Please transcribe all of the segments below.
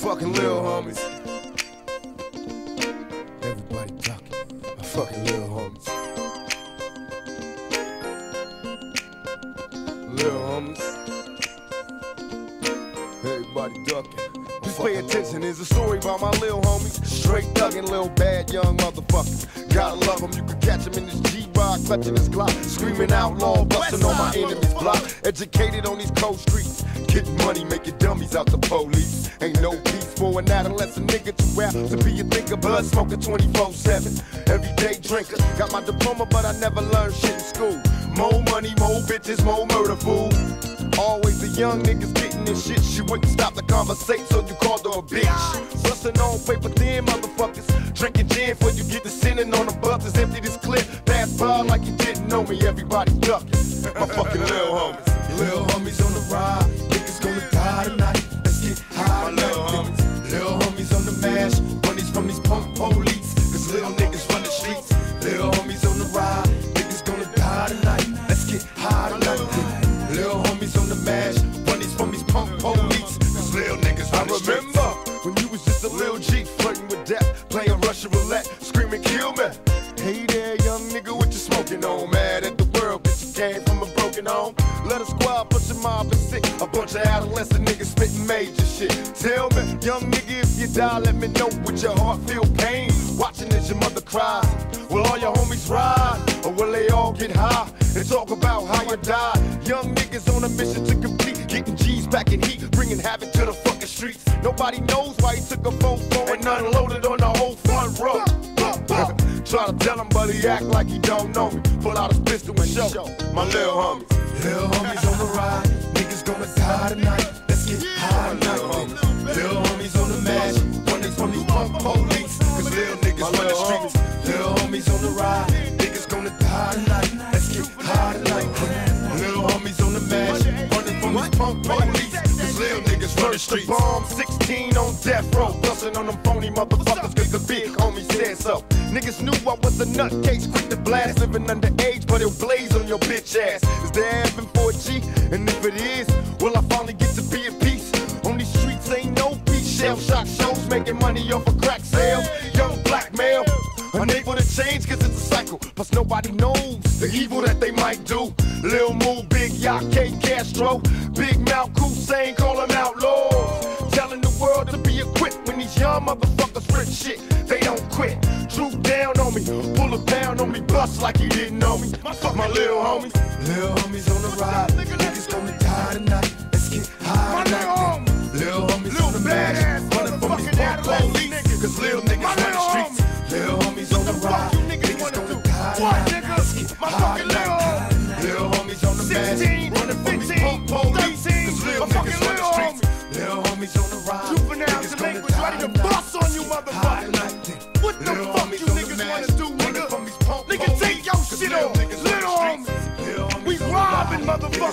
fucking little homies. Everybody talking. My fucking little homies. Little homies. Everybody ducking. Just pay attention, there's a story about my little homies. Straight thuggin', little bad young motherfuckers. Gotta love them, you can catch them in this G-Rod, clutching his Glock, screaming outlaw, busting on my enemy's Educated on these cold streets, getting money, making dummies out the police. Ain't no peace for an adolescent nigga to rap, to be a thinker, blood smoker 24-7. Everyday drinker, got my diploma, but I never learned shit in school. More money, more bitches, more murder, fool. Always the young niggas getting this shit. She wouldn't stop the conversation, so you called her a bitch. Bustin' on paper thin motherfuckers. Drinking gin before you get to sinning on the buses. Empty this clip, pass by like you didn't know me. Everybody ducking. My fucking little homies. Little homies on the ride, niggas gonna die tonight. Let's get high My tonight. homies. Little homies on the mash, bunnies from these punk police. Cause little niggas run the streets. Little homies on the ride, niggas gonna die tonight. Let's get high tonight. Little homies on the mash, bunnies from these punk police. Cause little niggas run the streets. I remember when you was just a little G flirting with death, playing Russian roulette, screaming kill me. Hey there, young nigga, what you smoking on? Mad came from a broken home. Let a squad push a mob and sick, a bunch of adolescent niggas spitting major shit. Tell me, young nigga, if you die, let me know with your heart feel pain. Watching as your mother cries. Will all your homies ride, or will they all get high and talk about how you died? Young niggas on a mission to complete, getting G's back in heat, bringing havoc to the fucking streets. Nobody knows why he took a phone call and unloaded on the whole front row. Try to tell him, but he act like he don't know me. Pull out his pistol and show my little homies. Little homies on the ride, niggas gonna die tonight. Let's get high tonight. Little homies on the mash, running from these punk police. Cause little niggas run the streets. Little homies on the ride, niggas gonna die tonight. Let's get high tonight. Little homies on the mash, bunnies from these punk police. Cause little niggas run the streets. bomb, 16 on death row, busting on them phony motherfuckers cause the big homie said so. Niggas knew I was a nutcase, quick to blast, living underage, but it'll blaze on your bitch ass. Is there heaven for a G? And if it is, will I finally get to be at peace? On these streets ain't no peace, shell shock shows, making money off of crack sales. Young black male, unable to change cause it's a cycle. Plus nobody knows the evil that they might do. Lil Moo, Big K Kastro, Big Mouth, Hussein, call them outlaws. Telling the world to be equipped when these young motherfuckers rip shit, they don't quit. Bust like you didn't know me. Fuck my little homies. Little homies on the ride, niggas gonna die tonight. Let's get high tonight. Little homies Little on the badass running from these punk police. Cause little niggas run the streets. Little homies on the ride, niggas gonna do? die What, tonight. nigga? Let's get high tonight. Little homies on the 16, running from these 15, punk police. Cause little niggas run the streets. Little homies on the ride, Juvenile delinquents ready to bust on you High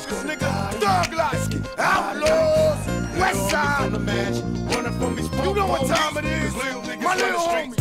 motherfuckers, nigga. Thug. Life. Outlaws. tonight. West Little homies the side. running from these You know what time it is. Cause little niggas My little homies.